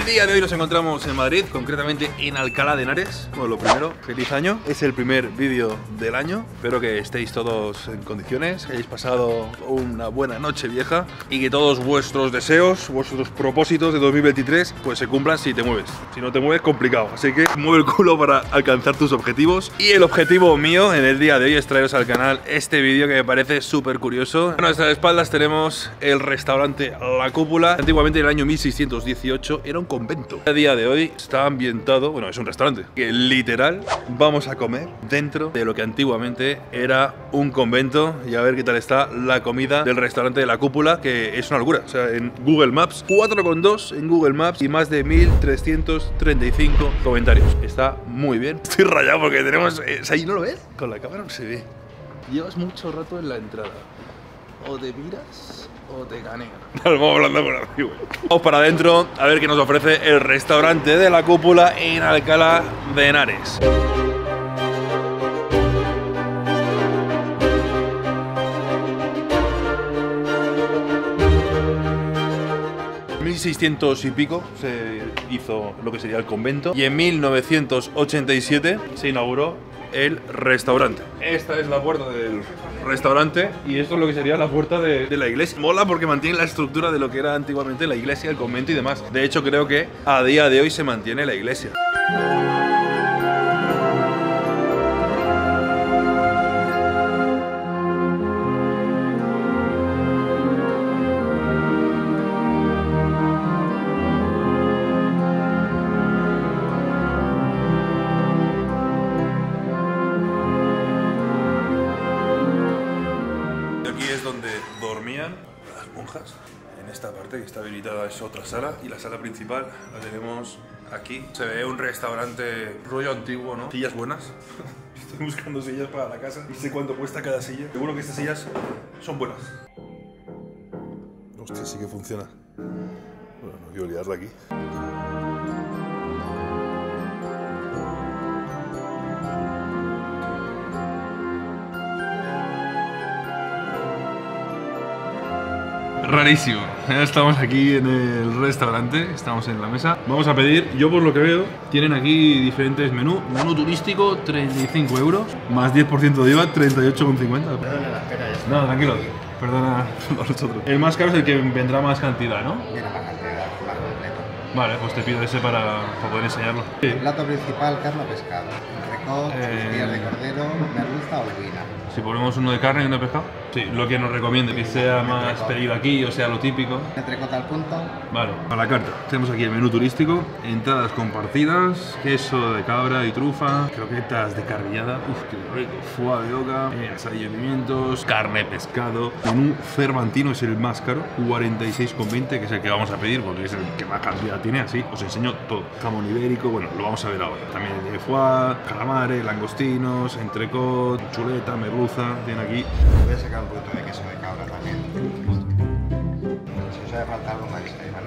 el día de hoy nos encontramos en Madrid, concretamente en Alcalá de Henares. Bueno, lo primero, feliz año. Es el primer vídeo del año. Espero que estéis todos en condiciones, que hayáis pasado una buena noche vieja y que todos vuestros deseos, vuestros propósitos de 2023, pues se cumplan si te mueves. Si no te mueves, complicado. Así que mueve el culo para alcanzar tus objetivos. Y el objetivo mío en el día de hoy es traeros al canal este vídeo que me parece súper curioso. A nuestras espaldas tenemos el restaurante La Cúpula. Antiguamente en el año 1618 era un convento. A día de hoy está ambientado, bueno, es un restaurante, que literal vamos a comer dentro de lo que antiguamente era un convento y a ver qué tal está la comida del restaurante de La Cúpula, que es una locura. O sea, en Google Maps, 4,2 en Google Maps y más de 1335 comentarios. Está muy bien. Estoy rayado porque tenemos... eh, ¿ahí no lo ves? Con la cámara no se ve. Llevas mucho rato en la entrada. O te miras o te canean. Vamos hablando por arriba. Vamos para adentro a ver qué nos ofrece el restaurante de la cúpula en Alcalá de Henares. En 1600 y pico se hizo lo que sería el convento y en 1987 se inauguró el restaurante. Esta es la puerta del restaurante y esto es lo que sería la puerta de, la iglesia. Mola porque mantiene la estructura de lo que era antiguamente la iglesia, el convento y demás. De hecho creo que a día de hoy se mantiene la iglesia. En esta parte que está habilitada es otra sala y la sala principal la tenemos aquí. Se ve un restaurante rollo antiguo, ¿no? Sillas buenas. Estoy buscando sillas para la casa y sé cuánto cuesta cada silla. Seguro que estas sillas son buenas. Hostia, sí que funciona. Bueno, no quiero liarla aquí. Rarísimo. Ya Estamos aquí en el restaurante, estamos en la mesa. Vamos a pedir, yo por lo que veo, tienen aquí diferentes menús. Menú turístico, 35 euros, más 10% de IVA, 38,50. No, tranquilo, perdona por nosotros. El más caro es el que vendrá más cantidad, ¿no? Viene más cantidad, más completo. Vale, pues te pido ese para, para poder enseñarlo. Sí. Plato principal, carne o pescado. Recot, Eh. de cordero, merluza o lubina. Si ponemos uno de carne y uno de pescado, sí, lo que nos recomiende, que sea más pedido aquí o sea lo típico. Entrecot al punto, Vale, a la carta. Tenemos aquí el menú turístico, entradas compartidas, queso de cabra y trufa, croquetas de carrillada, uff, qué rico, foie de oca, eh, asadillo de pimientos, carne, pescado. Menú cervantino es el más caro, 46,20, que es el que vamos a pedir porque es el que más cantidad tiene, así os enseño todo. Jamón ibérico, bueno, lo vamos a ver ahora. También de foie, calamares, langostinos, entrecot, chuleta, merluza, tiene aquí. voy a sacar un poquito de queso de cabra también. Si os hace falta algo, me avisáis, ¿vale?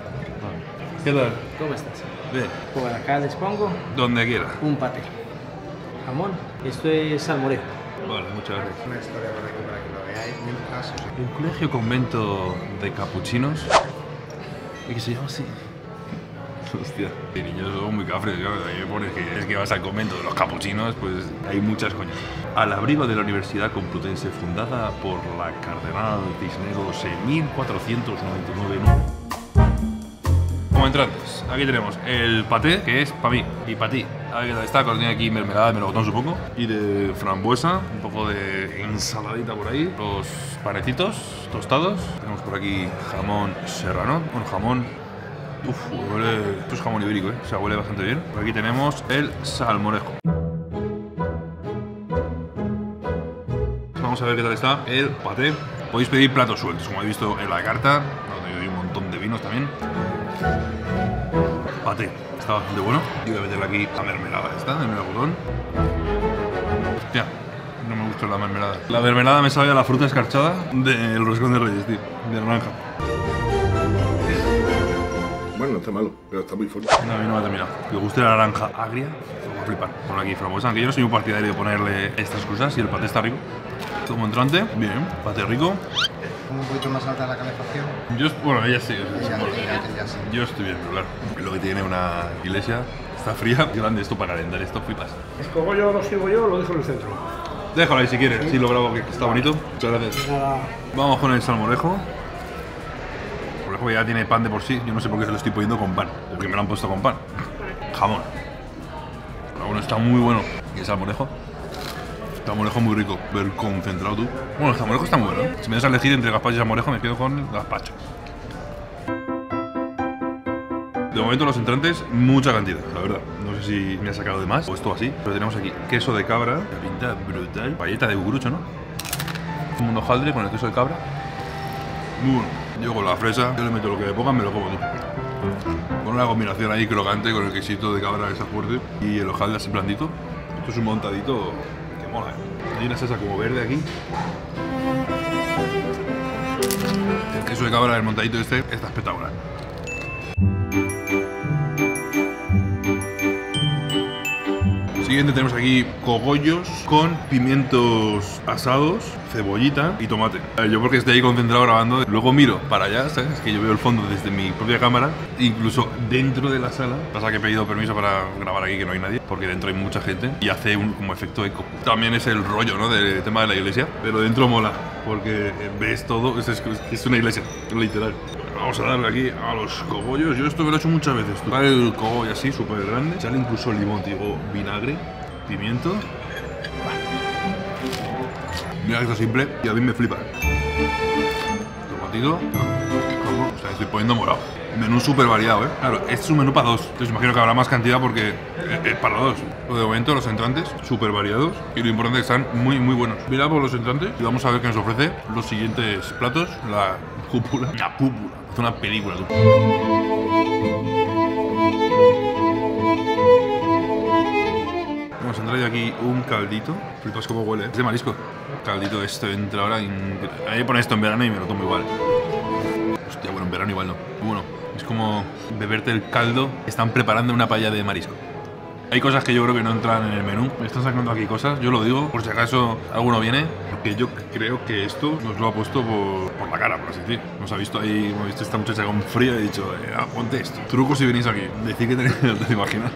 ¿Qué tal? ¿Cómo estás? Bien, Por acá les pongo donde quiera. un paté. Jamón. Esto es salmorejo. Vale, muchas gracias. Una historia por aquí para que lo veáis. Mientras os Un colegio convento de capuchinos y que se llama así. Hostia. Y niños son muy cafres, claro. Ahí me pones que es que vas al convento de los capuchinos, pues hay muchas coñas. Al abrigo de la Universidad Complutense, fundada por la Cardenal Cisneros en 1499. Como entrantes, aquí tenemos el paté, que es para mí y para ti. A ver qué tal está, tiene aquí mermelada de melocotón supongo, y de frambuesa, un poco de ensaladita por ahí, los panecitos tostados. Tenemos por aquí jamón serrano, un jamón... Uf. Esto es jamón ibérico, ¿eh? O sea, huele bastante bien. Por aquí tenemos el salmorejo. Vamos a ver qué tal está el paté. Podéis pedir platos sueltos, como habéis visto en la carta, donde hay un montón de vinos también. Paté, está bastante bueno. Y voy a meterle aquí la mermelada esta, el melocotón. Hostia, no me gusta la mermelada. La mermelada me sabe a la fruta escarchada del roscón de reyes, tío, de naranja. Bueno, no está malo, pero está muy fuerte. No, a mí no me ha terminado. Me gusta la naranja agria, voy a flipar. Por aquí frambuesa, aunque yo no soy un partidario de ponerle estas cosas y el paté está rico. Como entrante, bien, paté rico. un poquito más alta la calefacción. Yo, bueno, ella sí. Y ya, ya, ya sí. Yo estoy bien, claro. Lo que tiene una iglesia está fría, grande esto para calentar esto, flipas. Es como yo lo sirvo yo, lo dejo en el centro. Déjalo ahí si quieres, sí lo grabo que está bonito. Muchas gracias. Vamos con el salmorejo. El ya tiene pan de por sí, yo no sé por qué se lo estoy poniendo con pan, porque me lo han puesto con pan. Jamón. Pero bueno, está muy bueno. Y el salmorejo. Salmorejo muy rico, ver concentrado tú. Bueno, el salmorejo está muy bueno. ¿eh? Si me das a elegir entre gazpacho y salmorejo, me quedo con gazpacho. De momento los entrantes, mucha cantidad, la verdad. No sé si me ha sacado de más o esto así. Pero tenemos aquí queso de cabra, la pinta brutal. Payeta de cucurucho, ¿no? Un hojaldre con el queso de cabra. Muy bueno. Yo con la fresa, yo le meto lo que me pongan, me lo como tú. Con una combinación ahí crocante con el quesito de cabra que está fuerte y el hojaldre así blandito. Esto es un montadito que mola, ¿eh? Hay una salsa como verde aquí. El queso de cabra, el montadito este, está espectacular. Siguiente tenemos aquí cogollos con pimientos asados, cebollita y tomate. Eh, Yo porque estoy ahí concentrado grabando, luego miro para allá, ¿sabes? Que yo veo el fondo desde mi propia cámara, incluso dentro de la sala. Pasa que he pedido permiso para grabar aquí que no hay nadie, porque dentro hay mucha gente y hace un como efecto eco. También es el rollo, ¿no? Del tema de la iglesia, pero dentro mola, porque ves todo, es, es- es una iglesia, literal. Vamos a darle aquí a los cogollos. Yo esto me lo he hecho muchas veces. Tú Sale el cogollo así, súper grande. Sale incluso limón, digo, vinagre, pimiento. Mira que está simple y a mí me flipa. Tomatito. Estoy poniendo morado. Menú súper variado, ¿eh? Claro, este es un menú para dos. Entonces imagino que habrá más cantidad porque eh, es para dos. Lo de momento, los entrantes súper variados y lo importante es que están muy, muy buenos. Mira por los entrantes y vamos a ver qué nos ofrece los siguientes platos. La cúpula. La cúpula. Es una película. Nos han traído aquí un caldito. Flipas cómo huele. Es de marisco. Caldito esto entra ahora. En... A mí me pone esto en verano y me lo tomo igual. Hostia, bueno, en verano igual no. Bueno, es como beberte el caldo. Están preparando una paella de marisco. Hay cosas que yo creo que no entran en el menú. Me están sacando aquí cosas, yo lo digo, por si acaso alguno viene. Porque yo creo que esto nos lo ha puesto por, por la cara, por así decir. Nos ha visto ahí, hemos visto esta muchacha con frío y ha dicho, eh, ah, ponte esto. Truco si venís aquí. Decir que tenéis, te imaginas.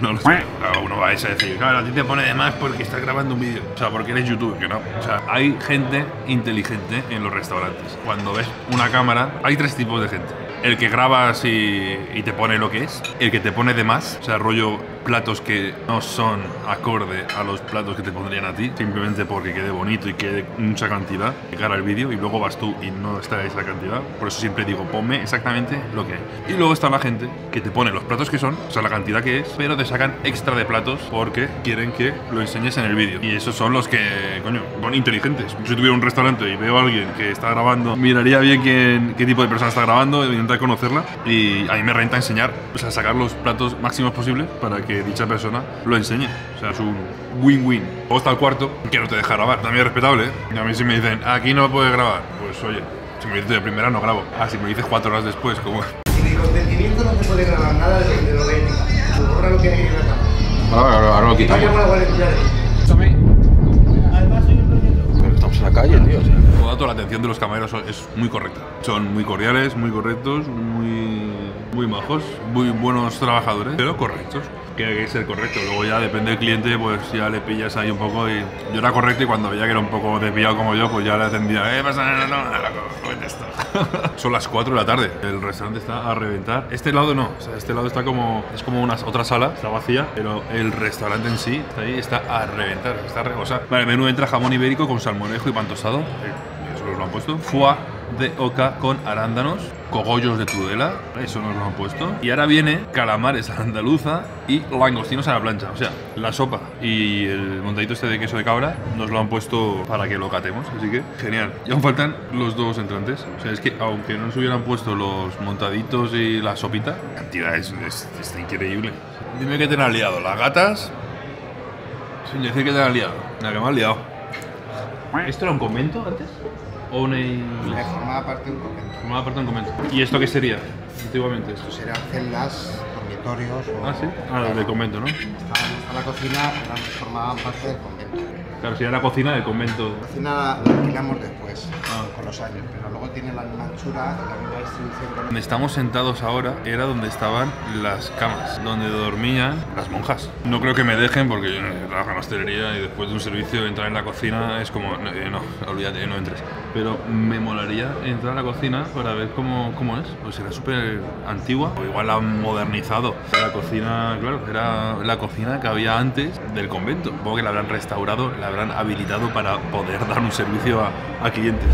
No lo sé. Claro, uno va a decir, claro, a ti te pone de más porque estás grabando un vídeo. O sea, porque eres youtuber, que no. O sea, hay gente inteligente en los restaurantes. Cuando ves una cámara, hay tres tipos de gente. El que grabas y, y te pone lo que es. El que te pone de más. O sea, rollo platos que no son acorde a los platos que te pondrían a ti. Simplemente porque quede bonito y quede mucha cantidad cara al vídeo. Y luego vas tú y no está esa cantidad. Por eso siempre digo, ponme exactamente lo que hay. Y luego está la gente que te pone los platos que son, o sea, la cantidad que es, pero te sacan extra de platos porque quieren que lo enseñes en el vídeo. Y esos son los que, coño, son inteligentes. Si tuviera un restaurante y veo a alguien que está grabando, miraría bien quién, qué tipo de persona está grabando, intentar conocerla. Y a mí me renta enseñar, o sea, sacar los platos máximos posibles para que dicha persona lo enseñe. O sea, es un win-win. Luego está el cuarto, que no te deja grabar. También es respetable, ¿eh? Y a mí si me dicen, aquí no puedes grabar, pues oye, si me dices de primera no grabo. Ah, si me dices cuatro horas después, como... Sin mi consentimiento no se puede grabar nada de, de lo que Se borra lo que hay en la cámara. Ahora, ahora, ahora lo la Guardia Estamos en la calle, tío. Como dato, la atención de los camareros es muy correcta. Son muy cordiales, muy correctos, muy, muy majos, muy buenos trabajadores, pero correctos. Que hay que ser correcto. Luego ya depende del cliente, pues ya le pillas ahí un poco. Yo era correcto y cuando veía que era un poco desviado como yo, pues ya le atendía. Eh, pasa nada, no, no, cómete esto. Son las 4 de la tarde. El restaurante está a reventar. Este lado no. O sea, este lado está como. Es como una otra sala, está vacía, pero el restaurante en sí está ahí, está a reventar. Está a rebosar. Vale, el menú entra jamón ibérico con salmorejo y pan tostado. Eh, Eso lo han puesto. Foie de oca con arándanos, cogollos de Tudela, eso nos lo han puesto. Y ahora viene calamares a la andaluza y langostinos a la plancha. O sea, la sopa y el montadito este de queso de cabra nos lo han puesto para que lo catemos. Así que, genial. Y aún faltan los dos entrantes. O sea, es que aunque no nos hubieran puesto los montaditos y la sopita, la cantidad es, es- increíble. Dime que te han liado. Las gatas, sin decir que te han liado. La que me han liado. ¿Esto era un convento antes? ¿O una... Eh, Formaba parte de un convento. Formaba parte de un convento. ¿Y esto qué sería? Antiguamente esto. Serán celdas, dormitorios o... Ah, sí. Ah, del convento, ¿no? Estaban hasta la cocina, eran- formaban parte del convento. Claro, sería la cocina del convento. La cocina la alquilamos después, Ah. con los años, pero luego tiene la misma anchura, la misma distribución. Donde estamos sentados ahora era donde estaban las camas, donde dormían las monjas. No creo que me dejen porque yo no trabajo en hostelería y después de un servicio entrar en la cocina es como, eh, no, olvídate, no entres. Pero me molaría entrar a la cocina para ver cómo, cómo es. Pues era súper antigua, o igual la han modernizado. La cocina, claro, era la cocina que había antes del convento. Supongo que la habrán restaurado, la habrán habilitado para poder dar un servicio a, a clientes.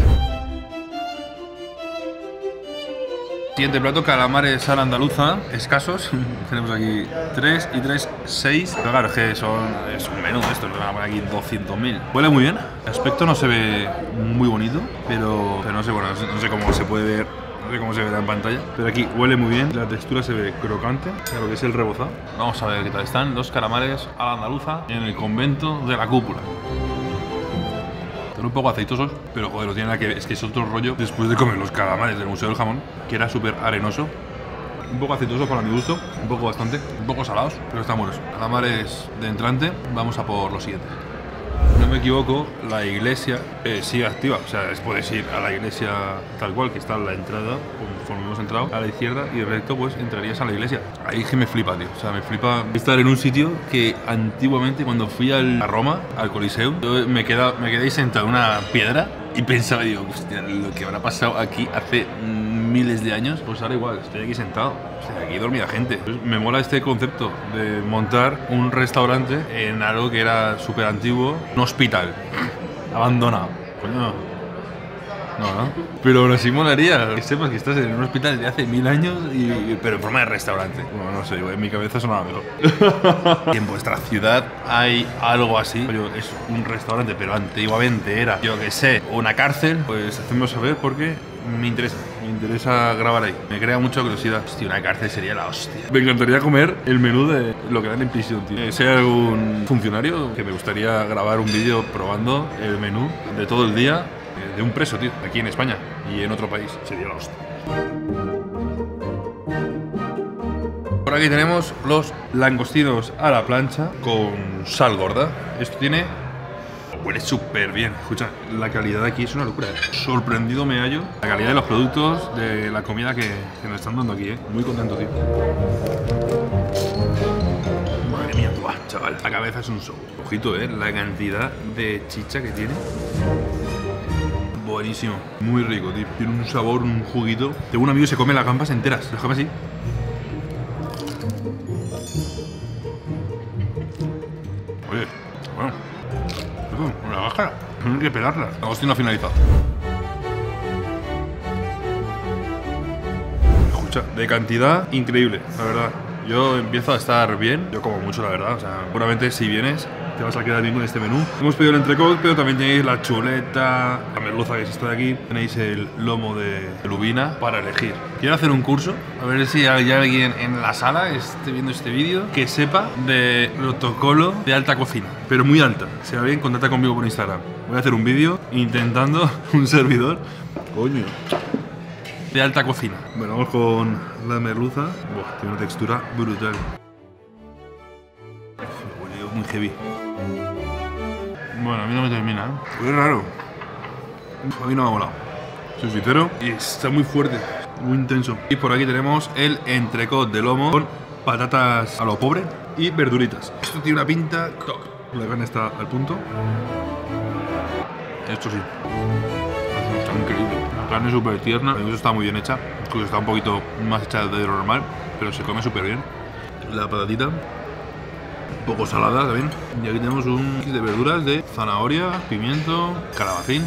Siguiente plato, calamares a la andaluza, escasos. Tenemos aquí 3 y 3, 6. Pero claro, es que son, es un menú esto, nos van a poner aquí 200.000. Huele muy bien. El aspecto no se ve muy bonito, pero, pero no sé, bueno, no sé- cómo se puede ver. No sé cómo se verá en pantalla, pero aquí huele muy bien, la textura se ve crocante, o sea, lo que es el rebozado. Vamos a ver qué tal están los calamares a la andaluza en el convento de la cúpula. Un poco aceitosos, pero joder, no tiene nada que ver. Es que es otro rollo después de comer los calamares del Museo del Jamón, que era súper arenoso. Un poco aceitoso para mi gusto, un poco bastante, un poco salados, pero están buenos. Calamares de entrante, vamos a por los siguientes. Me equivoco, la iglesia eh, sigue activa. O sea, puedes ir a la iglesia tal cual, que está en la entrada, conforme hemos entrado, a la izquierda y recto, pues entrarías a la iglesia. Ahí que me flipa, tío. O sea, me flipa estar en un sitio que antiguamente, cuando fui al- a Roma, al Coliseum, yo me, queda, me quedé sentado en una piedra y pensaba, digo, hostia, lo que habrá pasado aquí hace miles de años, pues ahora igual, estoy aquí sentado. Sea, aquí dormía gente. Entonces, me mola este concepto de montar un restaurante en algo que era súper antiguo, un hospital, abandonado. Coño, no, no. Pero aún así molaría que sepas que estás en un hospital de hace mil años, y, pero en forma de restaurante. Bueno, no sé, en mi cabeza sonaba mejor. y en vuestra ciudad hay algo así. Es un restaurante, pero antiguamente era, yo que sé, una cárcel. Pues hacemos saber porque me interesa. Me interesa grabar ahí. Me crea mucha curiosidad. Hostia, una cárcel sería la hostia. Me encantaría comer el menú de lo que dan en prisión, tío. Eh, hay algún funcionario que me gustaría grabar un vídeo probando el menú de todo el día eh, de un preso, tío, aquí en España y en otro país. Sería la hostia. Por aquí tenemos los langostinos a la plancha con sal gorda. Esto tiene. Huele súper bien. Escucha, la calidad de aquí es una locura. ¿eh? Sorprendido me hallo. La calidad de los productos, de la comida que, que nos están dando aquí, ¿eh? Muy contento, tío. Madre mía, chaval. La cabeza es un show. Ojito, ¿eh? La cantidad de chicha que tiene. Buenísimo. Muy rico, tío. Tiene un sabor, un juguito. Tengo un amigo que se come las gambas enteras. Las come así. Una baja. Hay que pelarla. Agustín ha finalizado. Escucha, de cantidad increíble, la verdad. Yo empiezo a estar bien, yo como mucho, la verdad. O sea, seguramente si vienes te vas a quedar bien con este menú. Hemos pedido el entrecot, pero también tenéis la chuleta, la merluza que es esta de aquí. Tenéis el lomo de lubina para elegir. Quiero hacer un curso, a ver si hay alguien en la sala esté viendo este vídeo que sepa de protocolo de alta cocina, pero muy alta. Si bien, contacta conmigo por Instagram. Voy a hacer un vídeo intentando un servidor. Coño de alta cocina. Bueno, vamos con la merluza. Buah, tiene una textura brutal. Huele muy heavy. Bueno, a mí no me termina, ¿eh? Huele raro. A mí no me ha molado. Soy sincero. Y está muy fuerte, muy intenso. Y por aquí tenemos el entrecot de lomo con patatas a lo pobre y verduritas. Esto tiene una pinta top. La carne está al punto. Esto sí. Está increíble. La carne súper tierna, eso está muy bien hecha. Incluso está un poquito más hecha de lo normal, pero se come súper bien. La patatita, un poco salada también. Y aquí tenemos un kit de verduras de zanahoria, pimiento, calabacín.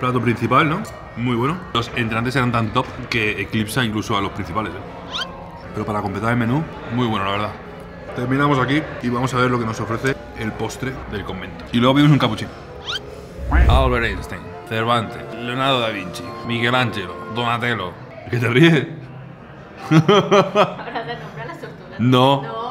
Plato principal, ¿no? Muy bueno. Los entrantes eran tan top que eclipsa incluso a los principales. ¿eh? Pero para completar el menú, muy bueno, la verdad. Terminamos aquí y vamos a ver lo que nos ofrece el postre del convento. Y luego vimos un capuchino. Albert Einstein, Cervantes, Leonardo da Vinci, Michelangelo, Donatello. ¿Qué te ríes? ¿Habrás de nombrar las tortugas? No.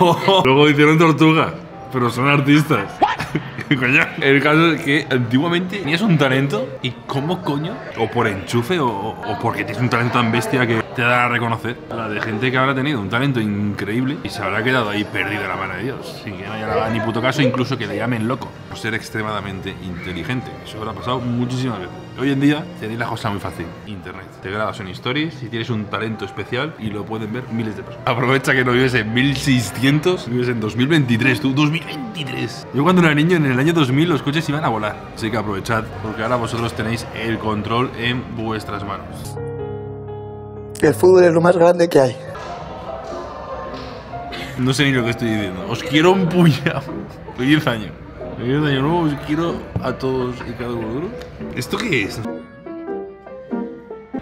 No. Luego hicieron tortugas, pero son artistas. Coño, el caso es que antiguamente tenías un talento y cómo coño, o por enchufe o, o porque tienes un talento tan bestia que te da a reconocer la de gente que habrá tenido un talento increíble y se habrá quedado ahí perdido en la mano de Dios. Sin que no haya ni puto caso, incluso que le llamen loco ser extremadamente inteligente. Eso habrá pasado muchísimas veces. Hoy en día tenéis la cosa muy fácil. Internet. Te grabas en stories y tienes un talento especial y lo pueden ver miles de personas. Aprovecha que no vives en 1600, vives en 2023, tú, 2023. Yo cuando era niño en el año 2000 los coches iban a volar. Así que aprovechad porque ahora vosotros tenéis el control en vuestras manos. El fútbol es lo más grande que hay. No sé ni lo que estoy diciendo. Os quiero un puñado. 10 años. 10 años nuevo, quiero a todos y cada uno de. ¿Esto qué es?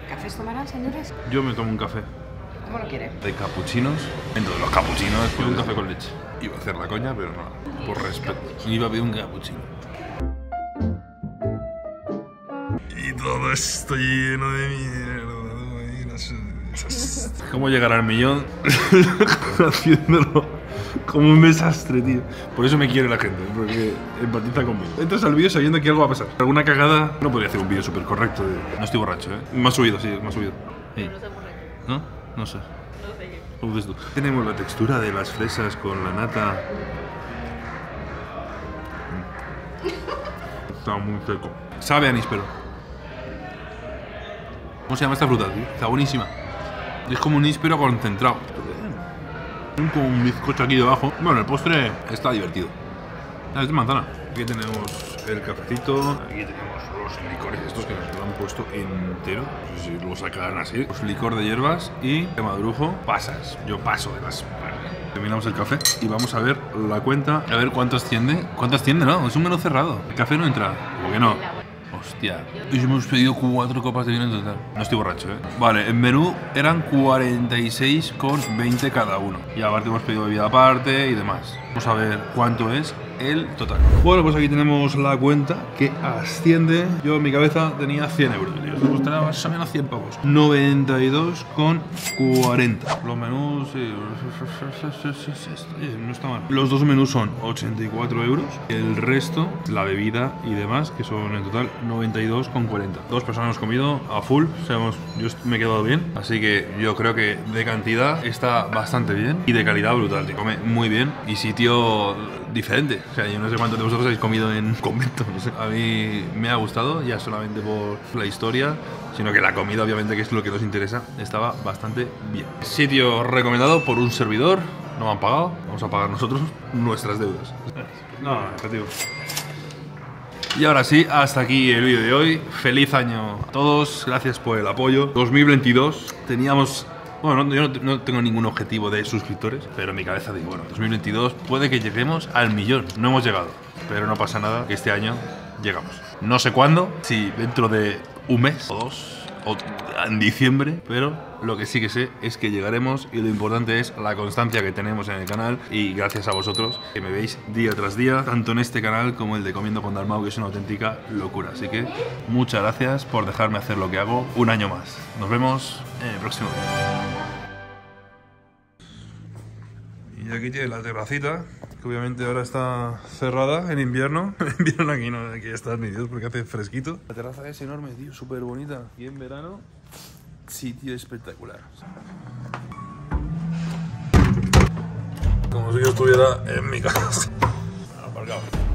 ¿Cafés tomarán, señores? Yo me tomo un café ¿Cómo lo quiere? de capuchinos. Dentro de los capuchinos, quiero un café con leche. Iba a hacer la coña, pero no. Por respeto. Iba a pedir un capuchino. Y todo esto lleno de mierda. ¿Cómo llegar al millón haciéndolo como un desastre, tío? Por eso me quiere la gente, porque empatiza conmigo. Entras al vídeo sabiendo que algo va a pasar. Alguna cagada, no podría hacer un vídeo súper correcto. de- No estoy borracho, ¿eh? Me ha subido, sí, me ha subido. Sí. ¿No? No sé. ¿Cómo ves tú? Tenemos la textura de las fresas con la nata. Está muy seco. Sabe a níspero. ¿Cómo se llama esta fruta, tío? Está buenísima. Es como un níspero concentrado. Como un bizcocho aquí debajo. Bueno, el postre está divertido. Es de manzana. Aquí tenemos el cafecito. Aquí tenemos los licores estos que nos lo han puesto entero. No sé si lo sacarán así. Los licor de hierbas y de madrujo. Pasas. Yo paso de las... Terminamos el café y vamos a ver la cuenta. A ver cuánto asciende. ¿Cuánto asciende? No, es un menú cerrado. El café no entra. ¿Por qué no? Hostia. Y hemos pedido cuatro copas de vino en total. No estoy borracho, ¿eh? Vale, en menú eran 46,20 cada uno. Y aparte hemos pedido bebida aparte y demás. Vamos a ver cuánto es el total. Bueno, pues aquí tenemos la cuenta que asciende. Yo en mi cabeza tenía 100 euros. Esto costará más o menos 100 pavos. 92,40. Los menús, sí, no está mal. Los dos menús son 84 euros. El resto, la bebida y demás, que son en total 92,40. Dos personas hemos comido a full. O sea, hemos- yo me he quedado bien. Así que yo creo que de cantidad está bastante bien. Y de calidad brutal. Te come muy bien. Y sitio diferente. O sea, yo no sé cuántos de vosotros habéis comido en convento. No sé. A mí me ha gustado, ya solamente por la historia, sino que la comida, obviamente, que es lo que nos interesa, estaba bastante bien. Sitio recomendado por un servidor. No me han pagado. Vamos a pagar nosotros nuestras deudas. No, efectivo. Y ahora sí, hasta aquí el vídeo de hoy. Feliz año a todos, gracias por el apoyo. 2022 teníamos... Bueno, no- yo no, no tengo ningún objetivo de suscriptores, pero en mi cabeza digo, bueno, 2022 puede que lleguemos al millón. No hemos llegado, pero no pasa nada, que este año llegamos. No sé cuándo, si dentro de un mes o dos, o en diciembre, pero lo que sí que sé es que llegaremos y lo importante es la constancia que tenemos en el canal y gracias a vosotros que me veis día tras día, tanto en este canal como el de Comiendo con Dalmau, que es una auténtica locura. Así que muchas gracias por dejarme hacer lo que hago un año más. Nos vemos en el próximo vídeo. Y aquí tiene la terracita, que obviamente ahora está cerrada en invierno. En invierno aquí no, aquí está ni Dios porque hace fresquito. La terraza es enorme, tío, súper bonita. Y en verano, sitio espectacular. Como si yo estuviera en mi casa. Aparcado.